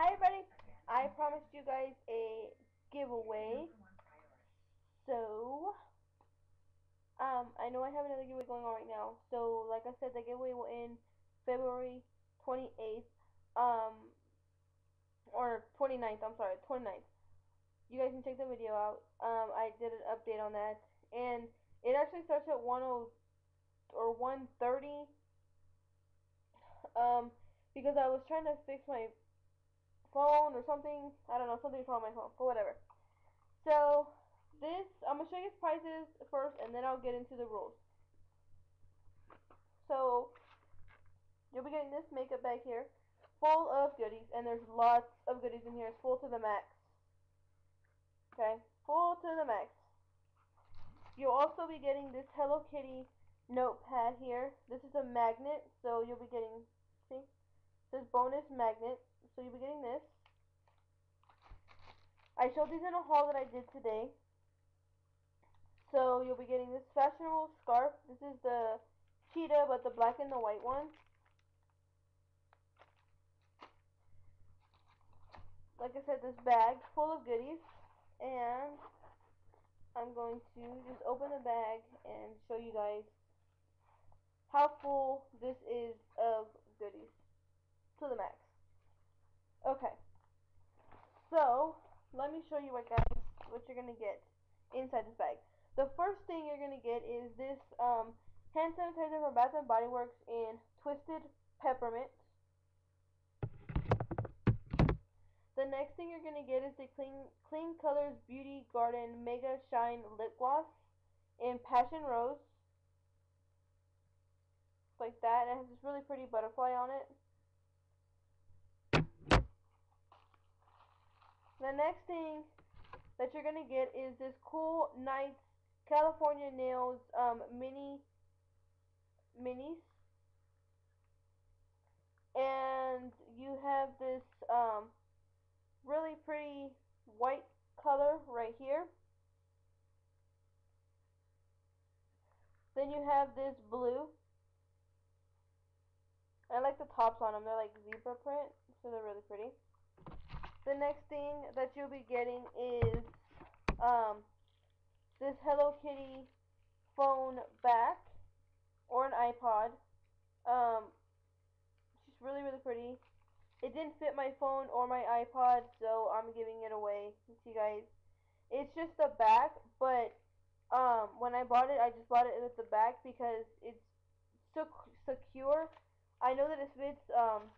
Hi everybody! I promised you guys a giveaway. So, um, I know I have another giveaway going on right now. So, like I said, the giveaway will end February 28th, um, or 29th, I'm sorry, 29th. You guys can check the video out. Um, I did an update on that. And it actually starts at 10 or 1.30. Um, because I was trying to fix my phone or something. I don't know, something's wrong with my phone, but whatever. So, this, I'm going to show you the prices first, and then I'll get into the rules. So, you'll be getting this makeup bag here, full of goodies, and there's lots of goodies in here. It's full to the max. Okay, full to the max. You'll also be getting this Hello Kitty notepad here. This is a magnet, so you'll be getting, see, this bonus magnet. You'll be getting this. I showed these in a haul that I did today. So you'll be getting this fashionable scarf. This is the cheetah, but the black and the white one. Like I said, this bag full of goodies. And I'm going to just open the bag and show you guys how full this is of goodies to the max. Okay. So, let show you what guys, what you're to get inside this bag. The first thing you're to get is this um, hand sanitizer from Bath & Body Works in Twisted Peppermint. The next thing you're to get is the Clean, Clean Colors Beauty Garden Mega Shine Lip Gloss in Passion Rose. Like that. It has this really pretty butterfly on it. The next thing that you're going to get is this Cool Nights California Nails um, mini minis. And you have this um, really pretty white color right here. Then you have this blue. I like the tops on them. They're like zebra print, so they're really pretty. The next thing that you'll be getting is um, this Hello Kitty phone back or an iPod. Um, she's really, really pretty. It didn't fit my phone or my iPod, so I'm giving it away to you guys. It's just the back, but um, when I bought it, I just bought it with the back because it's so secure. I know that it fits um,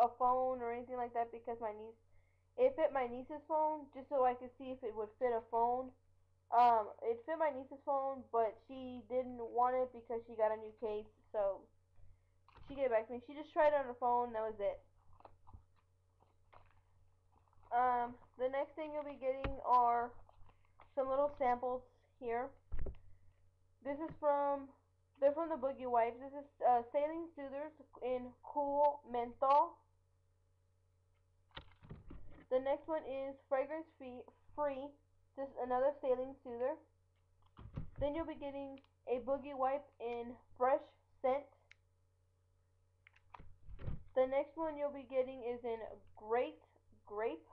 a phone or anything like that because my niece it fit my niece's phone just so I could see if it would fit a phone. Um, it fit my niece's phone, but she didn't want it because she got a new case, so she gave it back to me. She just tried it on her phone, that was it. Um, the next thing you'll be getting are some little samples here. This is from, they're from the Boogie Wipes. This is uh, Saline Soothers in Cool Menthol. The next one is fragrance free, free. This is another saline soother. Then you'll be getting a boogie wipe in fresh scent. The next one you'll be getting is in great grape.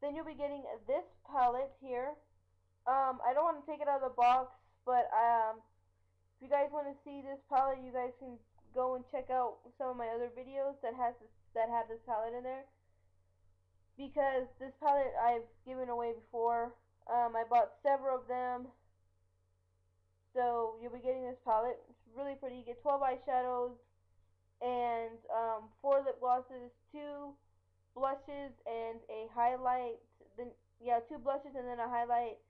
Then you'll be getting this palette here. Um, I don't want to take it out of the box, but um, if you guys want to see this palette, you guys can go and check out some of my other videos that has this, that have this palette in there. Because this palette I've given away before. Um, I bought several of them. So you'll be getting this palette. It's really pretty. You get 12 eyeshadows and um, 4 lip glosses, 2 blushes, and a highlight. Then Yeah, 2 blushes and then a highlight.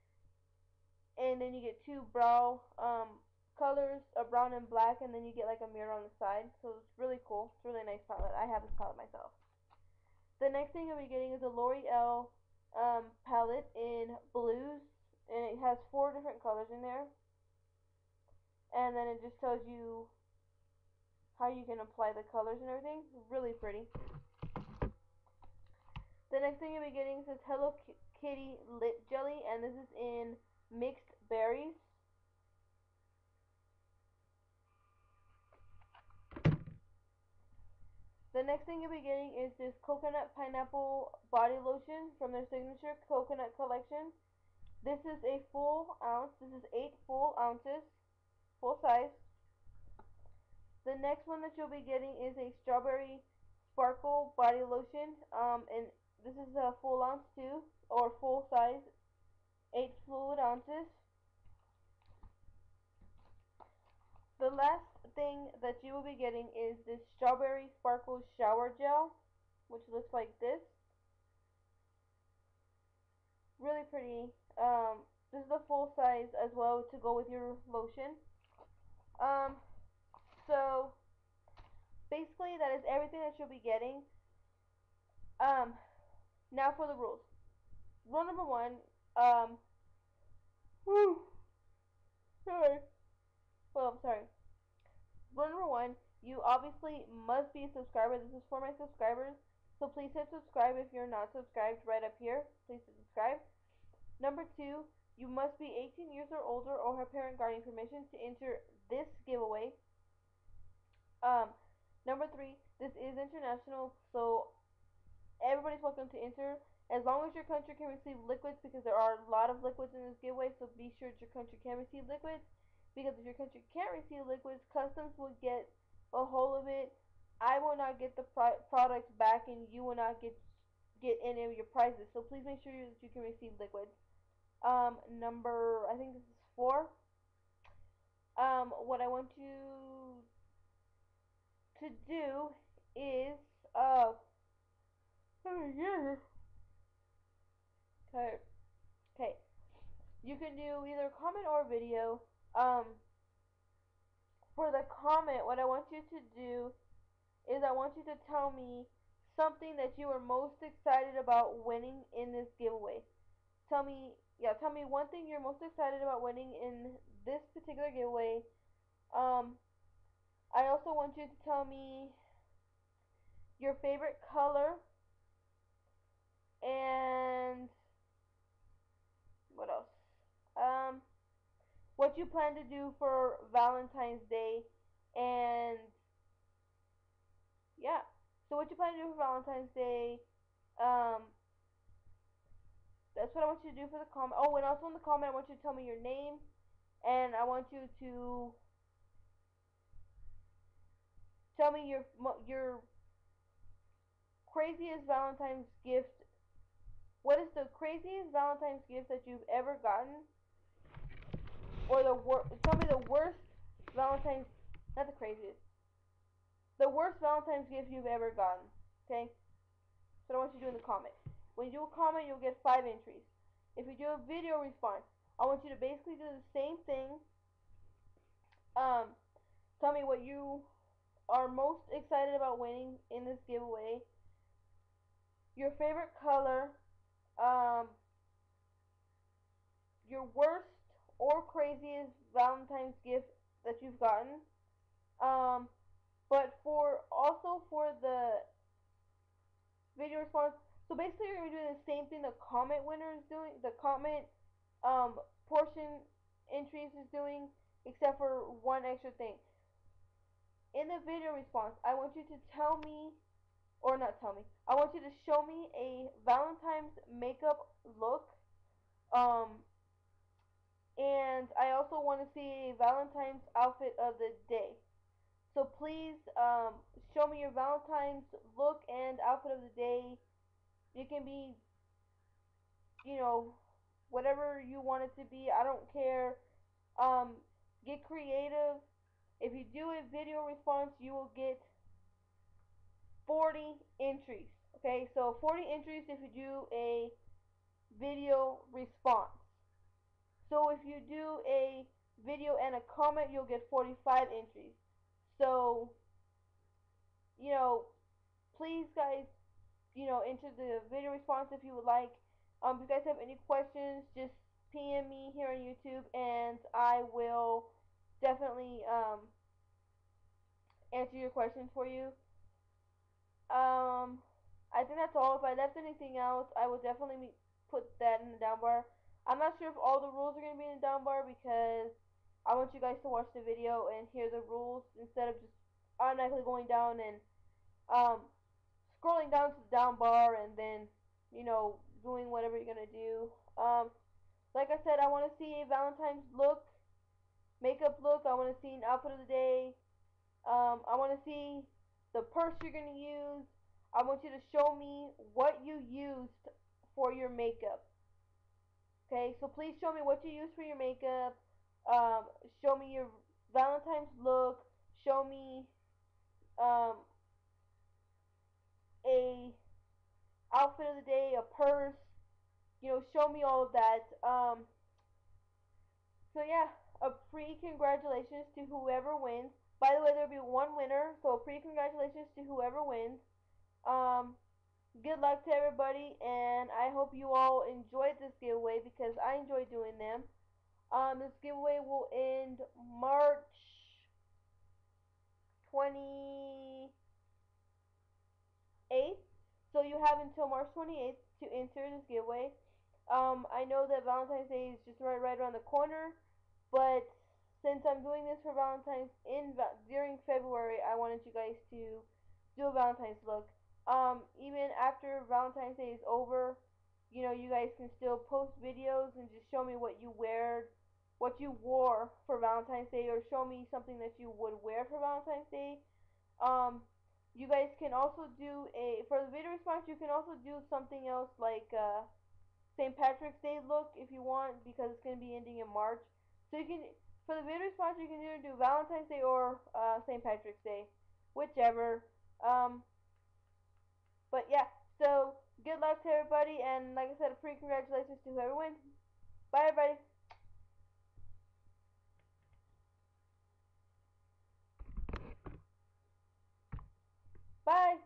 And then you get 2 brow um, colors, a brown and black, and then you get like a mirror on the side. So it's really cool. It's really nice palette. I have this palette myself. The next thing you'll be getting is a L'Oreal um, palette in blues, and it has four different colors in there. And then it just tells you how you can apply the colors and everything. Really pretty. The next thing you'll be getting is this Hello Kitty lip jelly, and this is in mixed berries. the next thing you'll be getting is this coconut pineapple body lotion from their signature coconut collection. This is a full ounce. This is eight full ounces, full size. The next one that you'll be getting is a strawberry sparkle body lotion, um, and this is a full ounce too, or full size, eight fluid ounces. The last thing that you will be getting is this strawberry sparkle shower gel, which looks like this. Really pretty. Um, this is the full size as well to go with your lotion. Um, so basically that is everything that you'll be getting. Um, now for the rules. Rule number one, um, whew, sorry. Well, I'm sorry. Rule number one, you obviously must be a subscriber. This is for my subscribers. So please hit subscribe if you're not subscribed right up here. Please hit subscribe. Number two, you must be 18 years or older or have parent guardian permission to enter this giveaway. Um, number three, this is international, so everybody's welcome to enter as long as your country can receive liquids because there are a lot of liquids in this giveaway, so be sure that your country can receive liquids because if your country can't receive liquids, customs will get a hold of it. I will not get the pro products back, and you will not get get any of your prizes. So please make sure that you can receive liquids. Um, number, I think this is four. Um, what I want you to do is, uh, okay, you can do either comment or video. Um, for the comment, what I want you to do is I want you to tell me something that you are most excited about winning in this giveaway. Tell me, yeah, tell me one thing you're most excited about winning in this particular giveaway. Um, I also want you to tell me your favorite color and what else? Um, what you plan to do for Valentine's Day and yeah. So what you plan to do for Valentine's Day? Um, that's what I want you to do for the comment. Oh, and also in the comment, I want you to tell me your name, and I want you to tell me your your craziest Valentine's gift. What is the craziest Valentine's gift that you've ever gotten? Or the tell me the worst Valentine's, not the craziest, the worst Valentine's gift you've ever gotten. Okay? So I want you to do in the comment. When you do a comment, you'll get five entries. If you do a video response, I want you to basically do the same thing. Um, tell me what you are most excited about winning in this giveaway. Your favorite color. Um, your worst or craziest Valentine's gift that you've gotten. Um, but for also for the video response, so basically be doing the same thing the comment winner is doing, the comment um, portion entries is doing, except for one extra thing. In the video response, I want you to tell me, or not tell me, I want you to show me a Valentine's makeup look. Um, and I also want to see a Valentine's outfit of the day. So please um, show me your Valentine's look and outfit of the day. It can be, you know, whatever you want it to be. I don't care. Um, get creative. If you do a video response, you will get 40 entries. Okay, so 40 entries if you do a video response. So if you do a video and a comment, you'll get 45 entries. So, you know, please guys, you know, enter the video response if you would like. Um, if you guys have any questions, just PM me here on YouTube and I will definitely um, answer your questions for you. Um, I think that's all. If I left anything else, I will definitely put that in the down bar. I'm not sure if all the rules are going to be in the down bar because I want you guys to watch the video and hear the rules instead of just automatically going down and um, scrolling down to the down bar and then, you know, doing whatever you're gonna do. Um, like I said, I want to see a Valentine's look, makeup look. I want to see an outfit of the day. Um, I want to see the purse you're gonna use. I want you to show me what you used for your makeup. Okay, so please show me what you use for your makeup. Um, show me your Valentine's look. Show me um, a outfit of the day, a purse. You know, show me all of that. Um, so yeah, a pre congratulations to whoever wins. By the way, there'll be one winner, so pre congratulations to whoever wins. Um, good luck to everybody, and I hope you all enjoyed this giveaway because I enjoy doing them. Um, this giveaway will end March 28th. So you have until March 28th to enter this giveaway. Um, I know that Valentine's Day is just right, right around the corner, but since I'm doing this for Valentine's in during February, I wanted you guys to do a Valentine's look. Um, even after Valentine's Day is over, you know, you guys can still post videos and just show me what you wear, what you wore for Valentine's Day, or show me something that you would wear for Valentine's Day. Um, you guys can also do a for the video response. You can also do something else like uh, St. Patrick's Day look if you want because it's gonna be ending in March. So you can for the video response, you can either do Valentine's Day or uh, St. Patrick's Day, whichever. Um, but yeah, so good luck to everybody, and like I said, a pre congratulations to whoever wins. Bye, everybody. Bye.